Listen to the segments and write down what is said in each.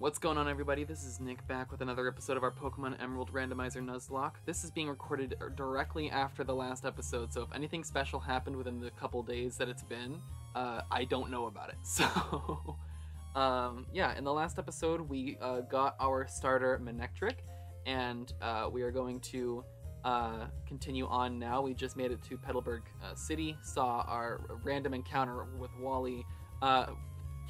What's going on, everybody? This is Nick back with another episode of our Pokemon Emerald Randomizer Nuzlocke. This is being recorded directly after the last episode, so if anything special happened within the couple days that it's been, uh, I don't know about it. So, um, yeah, in the last episode, we uh, got our starter Manectric, and uh, we are going to uh, continue on now. We just made it to Petalburg uh, City, saw our random encounter with Wally uh,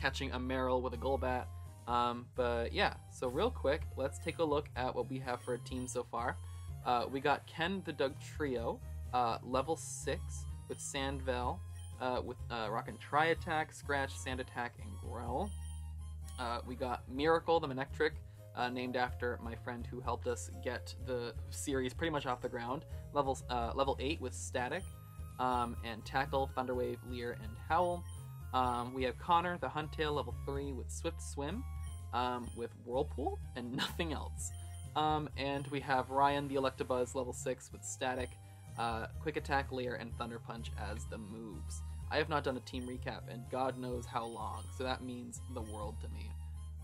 catching a Marill with a Golbat. Um, but yeah, so real quick, let's take a look at what we have for a team so far. Uh, we got Ken the Dugtrio, uh, level 6 with Sand Veil, uh, with uh, and Tri Attack, Scratch, Sand Attack, and Growl. Uh, we got Miracle the Manectric, uh, named after my friend who helped us get the series pretty much off the ground. Level, uh, level 8 with Static, um, and Tackle, Thunderwave, Leer, and Howl. Um, we have Connor the Huntail, level 3 with Swift Swim um, with Whirlpool and nothing else. Um, and we have Ryan the Electabuzz level 6 with Static, uh, Quick Attack, Leer, and Thunder Punch as the moves. I have not done a team recap and God knows how long, so that means the world to me.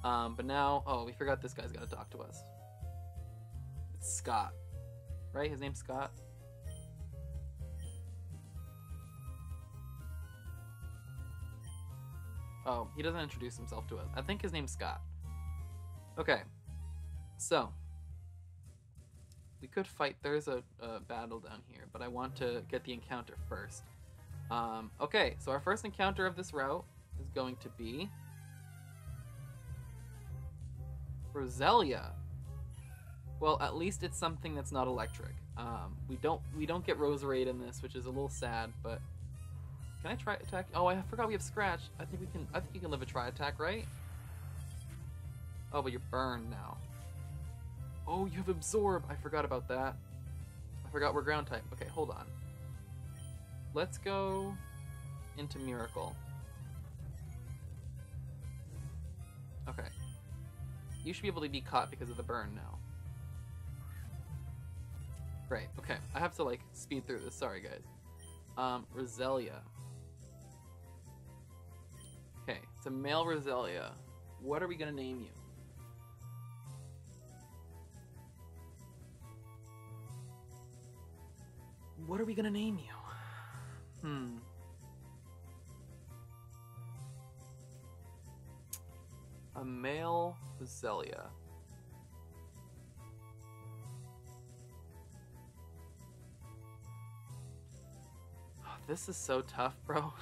Um, but now, oh, we forgot this guy's got to talk to us. It's Scott. Right? His name's Scott? Oh, he doesn't introduce himself to us. I think his name's Scott. Okay, so we could fight. There's a, a, battle down here, but I want to get the encounter first. Um, okay, so our first encounter of this route is going to be Roselia. Well, at least it's something that's not electric. Um, we don't we don't get Roserade in this, which is a little sad, but can I Tri Attack? Oh, I forgot we have Scratch. I think we can. I think you can live a Tri Attack, right? Oh, but you're burned now. Oh, you have Absorb. I forgot about that. I forgot we're ground type. Okay, hold on. Let's go into Miracle. Okay. You should be able to be caught because of the burn now. Great. Okay, I have to like speed through this. Sorry, guys. Um, Roselia. Okay, it's a male Roselia. What are we gonna name you? What are we gonna name you? Hmm. A male Roselia. this is so tough, bro.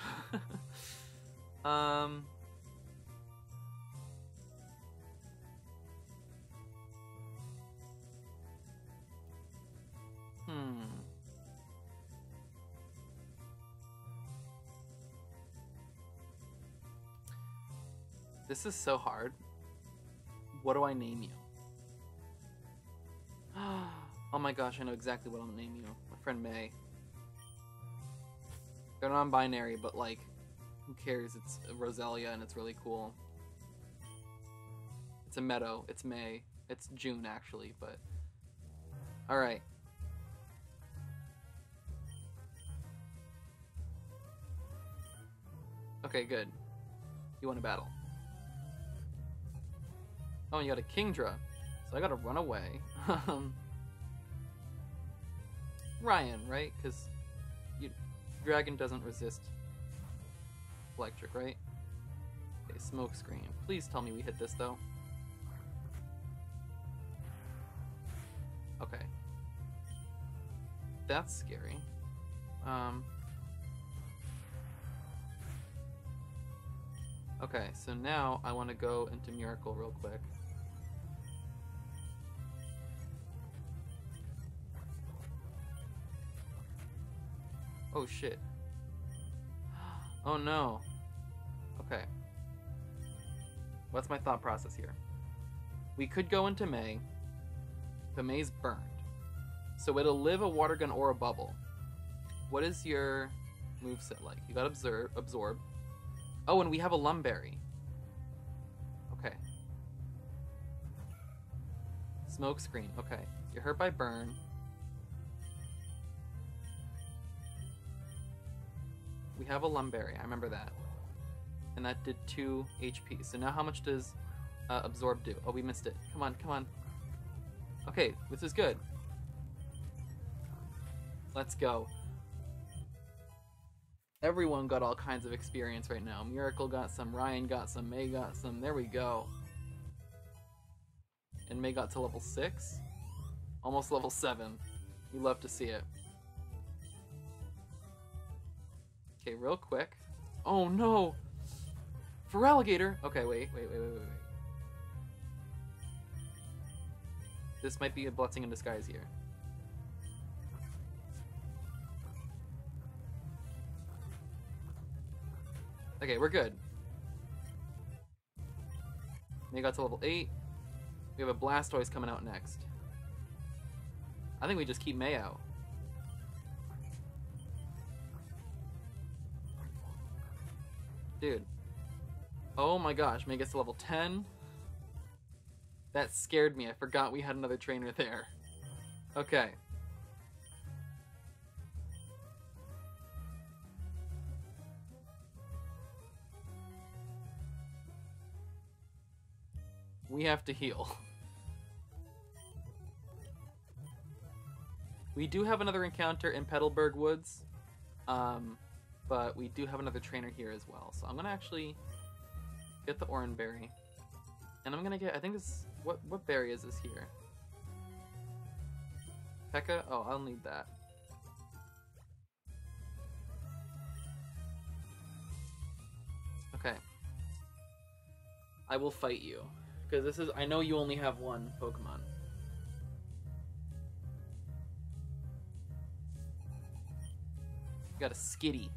um. This is so hard. What do I name you? oh my gosh, I know exactly what I'll name you. My friend May. They're non-binary, but like, who cares? It's Roselia and it's really cool. It's a meadow. It's May. It's June actually, but all right. Okay, good. You want to battle. Oh, you got a Kingdra. So I gotta run away. Um, Ryan, right? Because Dragon doesn't resist electric, right? Okay, smoke screen. Please tell me we hit this, though. Okay. That's scary. Um... Okay, so now I want to go into Miracle real quick. Oh shit. Oh no. Okay. What's my thought process here? We could go into May, but May's burned. So it'll live a water gun or a bubble. What is your move set like? You got absorb, absorb. Oh, and we have a Lum Berry. Okay. Smoke screen. Okay. You're hurt by burn. We have a Lum Berry, I remember that. And that did 2 HP. So now how much does Uh, absorb do. Oh, we missed it. Come on, come on. Okay, this is good. Let's go. Everyone got all kinds of experience right now. Miracle got some, Ryan got some, May got some. There we go. And May got to level 6? Almost level 7. We love to see it. Okay, real quick. Oh no! Feraligatr! Okay, wait, wait, wait, wait, wait, wait. This might be a blessing in disguise here. Okay, we're good. We got to level 8. We have a Blastoise coming out next. I think we just keep May out. Dude. Oh my gosh, make to level 10. That scared me. I forgot we had another trainer there. Okay. We have to heal. We do have another encounter in Petalburg Woods, um, but we do have another trainer here as well. So I'm gonna actually get the Oran Berry, and I'm gonna get. I think this. What what berry is this here? Pekka? Oh, I'll need that. Okay. I will fight you. Because this is, I know you only have one Pokemon. Got a Skitty.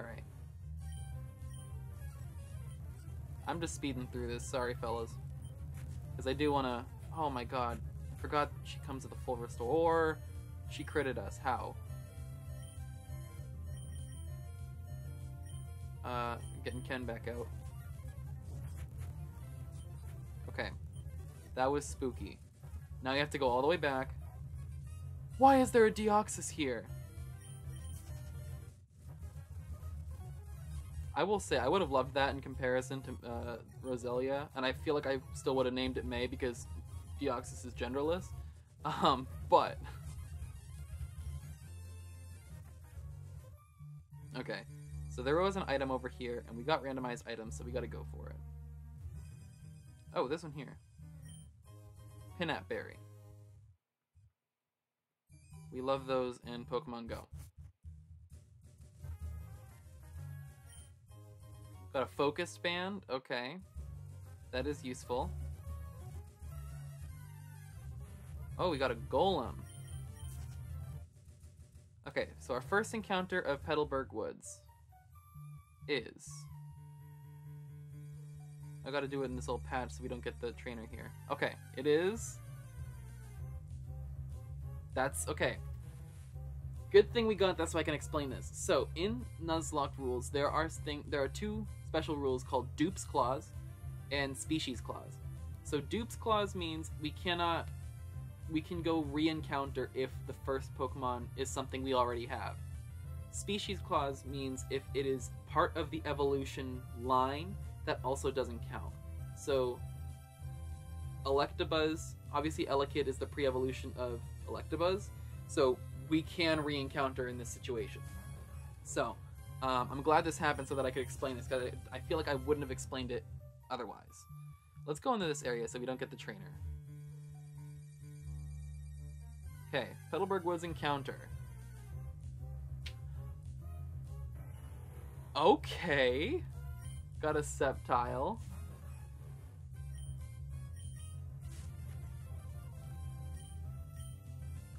Alright. I'm just speeding through this, sorry fellas. Because I do want to, oh my god. I forgot she comes with a full restore. Or she critted us, how? Uh, getting Ken back out. Okay. That was spooky. Now you have to go all the way back. Why is there a Deoxys here? I will say, I would have loved that in comparison to uh, Roselia, and I feel like I still would have named it May because Deoxys is genderless. Um, but... okay, so there was an item over here, and we got randomized items, so we gotta go for it. Oh, this one here. Pinap Berry. We love those in Pokemon Go. Got a focus band, okay. That is useful. Oh, we got a golem. Okay, so our first encounter of Petalburg Woods is I gotta do it in this little patch so we don't get the trainer here. Okay, it is... That's... okay. Good thing we got that so I can explain this. So, in Nuzlocke rules, there are thing there are two special rules called Dupes Clause and Species Clause. So Dupes Clause means we cannot... We can go re-encounter if the first Pokemon is something we already have. Species Clause means if it is part of the evolution line that also doesn't count. So, Electabuzz, obviously Elekid is the pre-evolution of Electabuzz, so we can re-encounter in this situation. So, um, I'm glad this happened so that I could explain this, because I, I feel like I wouldn't have explained it otherwise. Let's go into this area so we don't get the trainer. Okay, Petalburg Woods encounter. Okay. Got a Sceptile.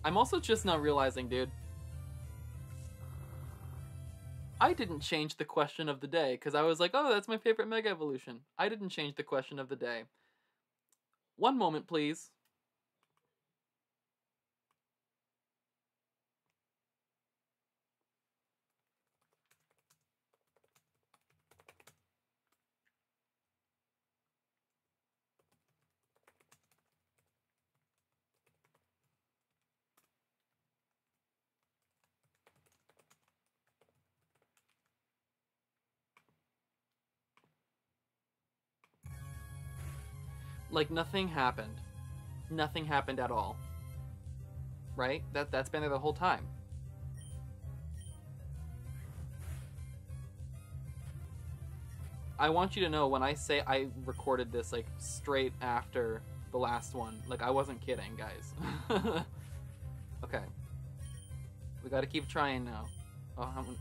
I'm also just not realizing, dude. I didn't change the question of the day because I was like, oh, that's my favorite Mega Evolution. I didn't change the question of the day. One moment, please. Like nothing happened. Nothing happened at all. Right? That that's been there the whole time. I want you to know when I say I recorded this like straight after the last one, like I wasn't kidding, guys. okay. We gotta keep trying now. Oh, how many?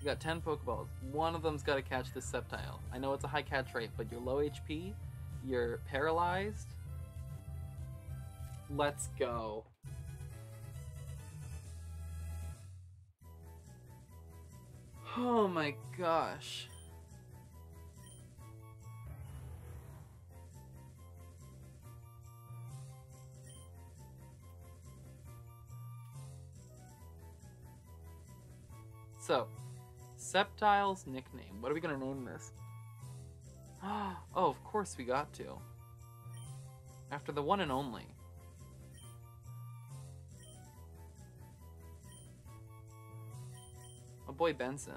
You got 10 Pokeballs. One of them's gotta catch this Sceptile. I know it's a high catch rate, but you're low HP, you're paralyzed. Let's go. Oh my gosh. So, Sceptile's nickname. What are we gonna name this? oh, of course we got to. After the one and only. My boy Benson.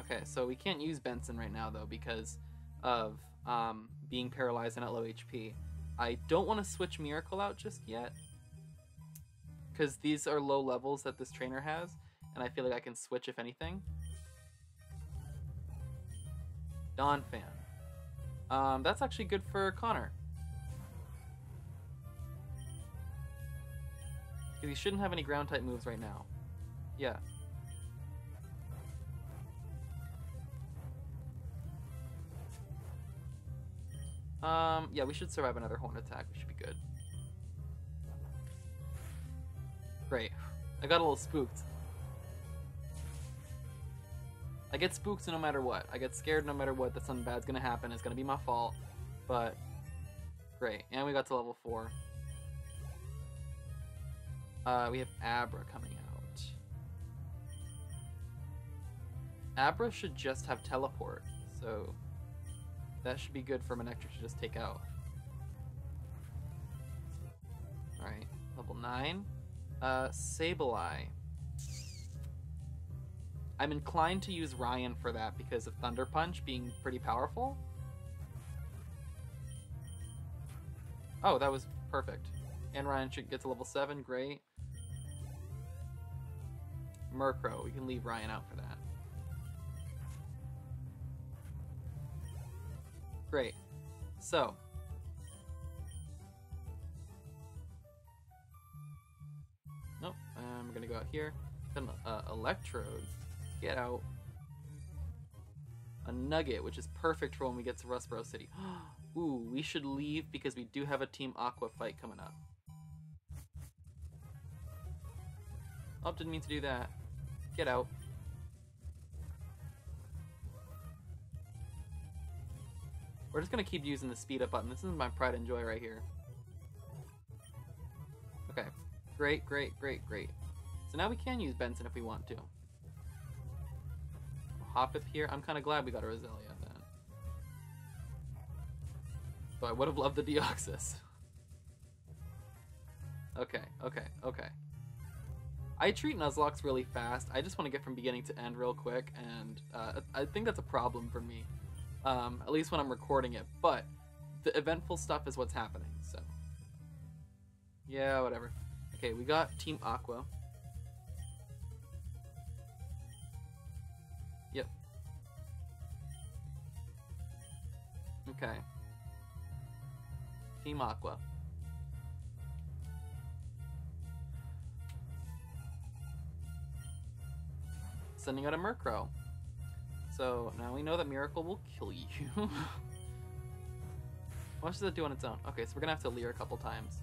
Okay, so we can't use Benson right now though because of um, being paralyzed and at low HP. I don't want to switch Miracle out just yet because these are low levels that this trainer has and I feel like I can switch if anything. Donphan. Um, that's actually good for Connor. Because he shouldn't have any ground type moves right now. Yeah. Um, yeah, we should survive another horn attack. We should be good. Great. I got a little spooked. I get spooked no matter what. I get scared no matter what that something bad's gonna happen. It's gonna be my fault. But, great. And we got to level 4. Uh, we have Abra coming out. Abra should just have teleport, so that should be good for Manectric to just take out. Alright, level 9. Uh, Sableye. I'm inclined to use Ryan for that because of Thunder Punch being pretty powerful. Oh, that was perfect. And Ryan should get to level 7, great. Murkrow, we can leave Ryan out for that. Great. So. Nope, I'm gonna go out here. Then uh, Electrode. Get out. A Nugget, which is perfect for when we get to Rustboro City. Ooh, we should leave because we do have a Team Aqua fight coming up. Oh, didn't mean to do that. Get out. We're just gonna keep using the speed up button. This is my pride and joy right here. Okay. Great, great, great, great. So now we can use Benson if we want to. hop up here. I'm kind of glad we got a Roselia then. So I would have loved the Deoxys. okay, okay, okay. I treat Nuzlockes really fast. I just want to get from beginning to end real quick, and uh, I think that's a problem for me um, at least when I'm recording it. But the eventful stuff is what's happening, so. Yeah, whatever. Okay, we got Team Aqua. Yep. Okay. Team Aqua. Sending out a Murkrow. So now we know that Miracle will kill you. What does it do on its own? Okay, so we're gonna have to leer a couple times.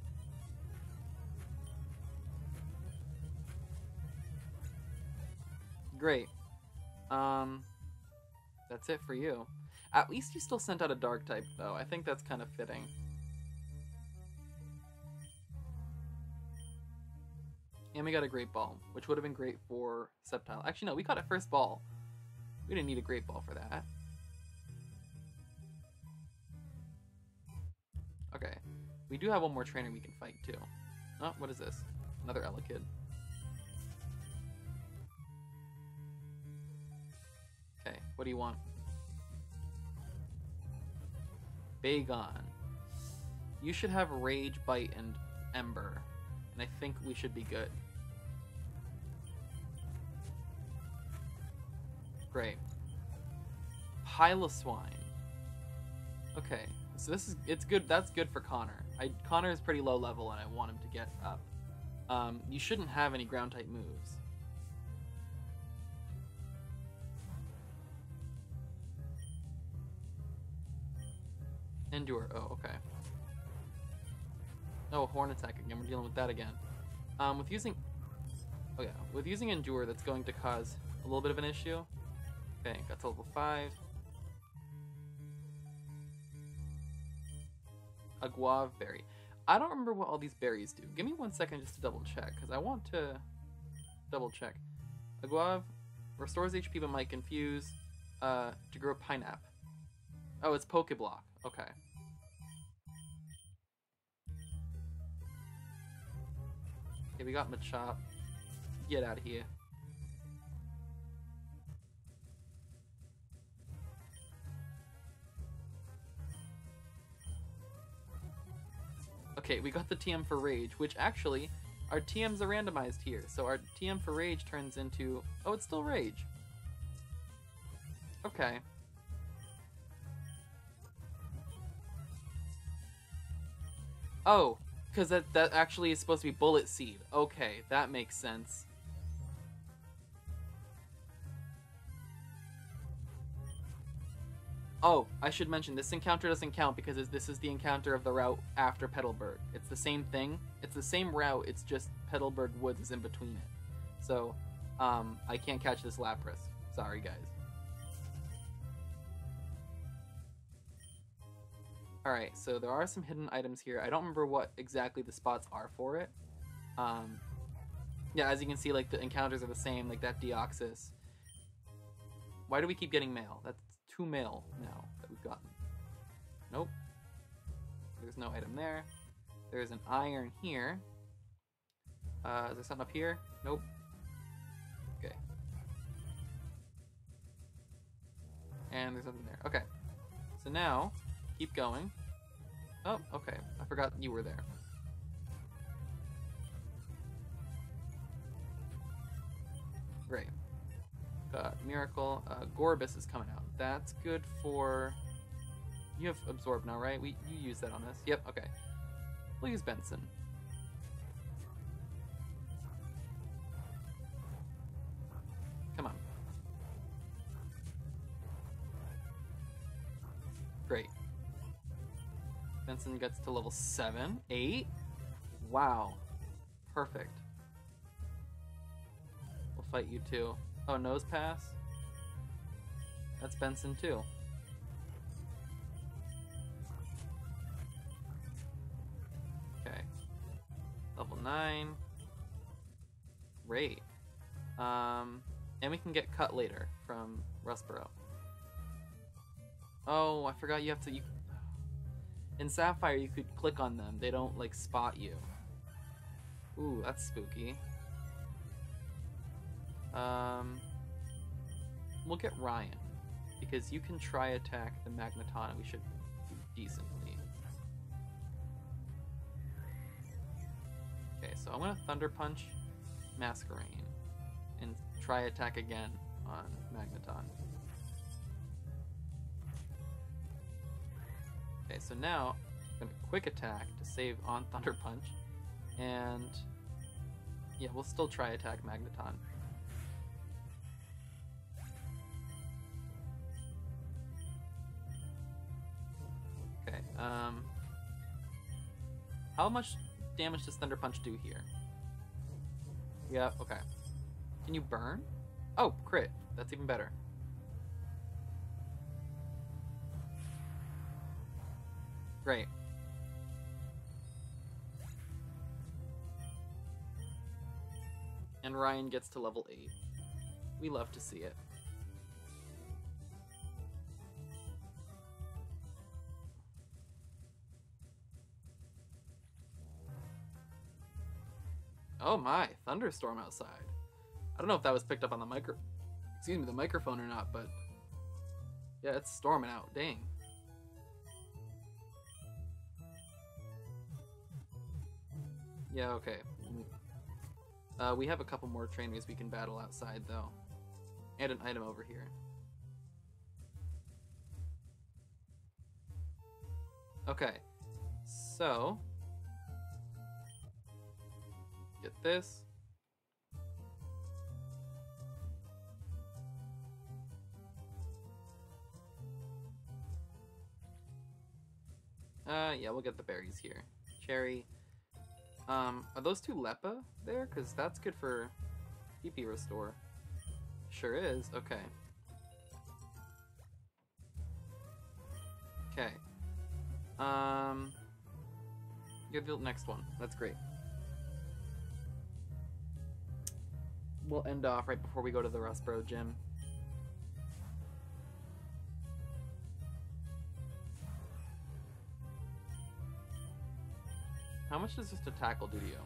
Great. Um, that's it for you. At least you still sent out a dark type, though. I think that's kind of fitting. And we got a Great Ball, which would have been great for Sceptile. Actually, no, we got a First Ball. We didn't need a Great Ball for that. Okay. We do have one more trainer we can fight, too. Oh, what is this? another Elekid. Okay, what do you want? Bagon. You should have Rage, Bite, and Ember. And I think we should be good. Great. Piloswine. Okay, so this is it's good. That's good for Connor. I Connor is pretty low level, and I want him to get up. Um, you shouldn't have any ground type moves. Endure. Oh, okay. Oh, horn attack again. We're dealing with that again. Um, with using, oh yeah, with using endure, that's going to cause a little bit of an issue. Got to level five. Aguav berry. I don't remember what all these berries do. Give me one second just to double check, because I want to double check. Aguav restores HP but might confuse uh, to grow pineapple. Oh, it's Pokeblock. Okay. Okay, we got Machop. Get out of here. Okay, we got the TM for Rage, which actually, our TMs are randomized here. So our TM for Rage turns into... Oh, it's still Rage. Okay. Oh, because that, that actually is supposed to be Bullet Seed. Okay, that makes sense. Oh, I should mention, this encounter doesn't count because this is the encounter of the route after Petalburg. It's the same thing. It's the same route, it's just Petalburg Woods is in between it. So, um, I can't catch this Lapras. Sorry, guys. Alright, so there are some hidden items here. I don't remember what exactly the spots are for it. Um, yeah, as you can see, like, the encounters are the same, like that Deoxys. Why do we keep getting mail? That's two mail now that we've gotten. Nope. There's no item there. There's an iron here. Uh, is there something up here? Nope. Okay. And there's nothing there. Okay. So now, keep going. Oh, okay. I forgot you were there. Great. Got Miracle. Uh, Gorebyss is coming out. That's good for... You have Absorb now, right? We You use that on this. Yep, okay. We'll use Benson. Come on. Great. Benson gets to level 7. 8? Wow. Perfect. We'll fight you too. Oh, Nosepass? That's Benson too. Okay. Level 9. Great. Um, and we can get cut later from Rustboro. Oh, I forgot you have to... You, in Sapphire, you could click on them. They don't, like, spot you. Ooh, that's spooky. Um, we'll get Ryan because you can Tri Attack the Magneton and we should do decently. Okay, so I'm gonna Thunder Punch Masquerain and Tri Attack again on Magneton. Okay, so now I'm gonna quick attack to save on Thunder Punch, and yeah, we'll still Tri Attack Magneton. Um... How much damage does Thunder Punch do here? Yeah, okay. Can you burn? Oh, crit. That's even better. Great. And Ryan gets to level 8. We love to see it. Oh my, thunderstorm outside. I don't know if that was picked up on the micro, excuse me, the microphone or not, but yeah, it's storming out. Dang. Yeah, okay. Uh, we have a couple more trainers we can battle outside, though. And an item over here. Okay. So... This. Uh, yeah, we'll get the berries here. Cheri. Um, are those two Leppa there? Because that's good for PP restore. Sure is. Okay. Okay. Um, you're the next one. That's great. We'll end off right before we go to the Rustboro gym. How much does just a tackle do to you?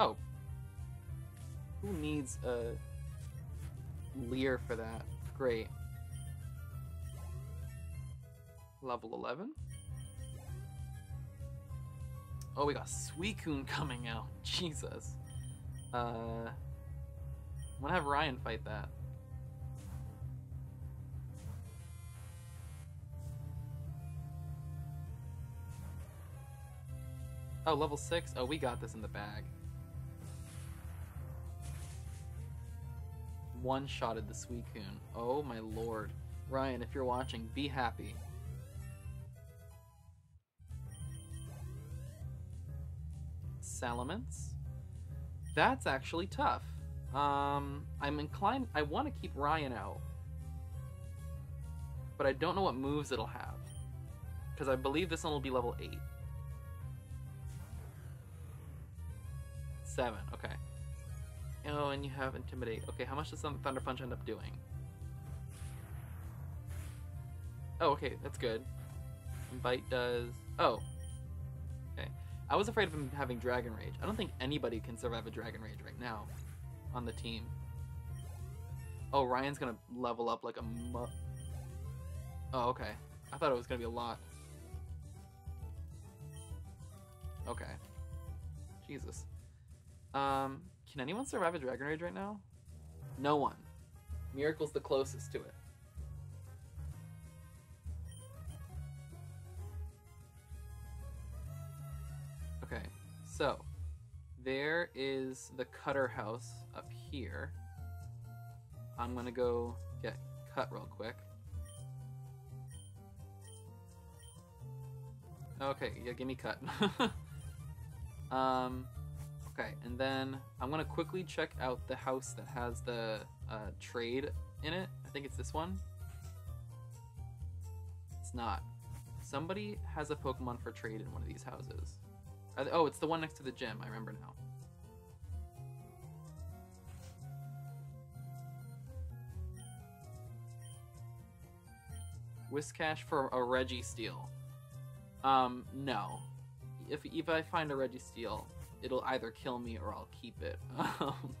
Oh. Who needs a Leer for that? Great. Level 11? Oh, we got Suicune coming out. Jesus. Uh, I'm gonna have Ryan fight that. Oh, level 6? Oh, we got this in the bag. One-shotted the Suicune. Oh my lord. Ryan, if you're watching, be happy. Salamence? That's actually tough. Um, I'm inclined... I want to keep Ryan out. But I don't know what moves it'll have. Because I believe this one will be level 8. Seven, okay. Oh, and you have Intimidate. Okay, how much does Thunder Punch end up doing? Oh, okay, that's good. And Bite does... Oh. Okay. I was afraid of him having Dragon Rage. I don't think anybody can survive a Dragon Rage right now on the team. Oh, Ryan's gonna level up like a mu- Oh, okay. I thought it was gonna be a lot. Okay. Jesus. Um, can anyone survive a Dragon Rage right now? No one. Miracle's the closest to it. There is the cutter house up here. I'm gonna go get cut real quick. Okay, yeah, give me cut. um, Okay, and then I'm gonna quickly check out the house that has the uh, trade in it. I think it's this one. It's not. Somebody has a Pokemon for trade in one of these houses. Oh, it's the one next to the gym. I remember now. Whiscash for a Registeel. Um, no. If, if I find a Registeel, it'll either kill me or I'll keep it. Um,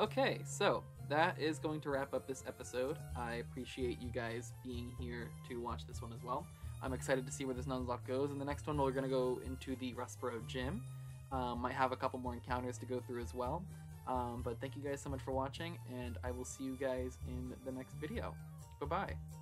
okay, so that is going to wrap up this episode. I appreciate you guys being here to watch this one as well. I'm excited to see where this Nuzlocke goes. In the next one, we're going to go into the Rustboro Gym. Um, might have a couple more encounters to go through as well. Um, but thank you guys so much for watching, and I will see you guys in the next video. Bye-bye.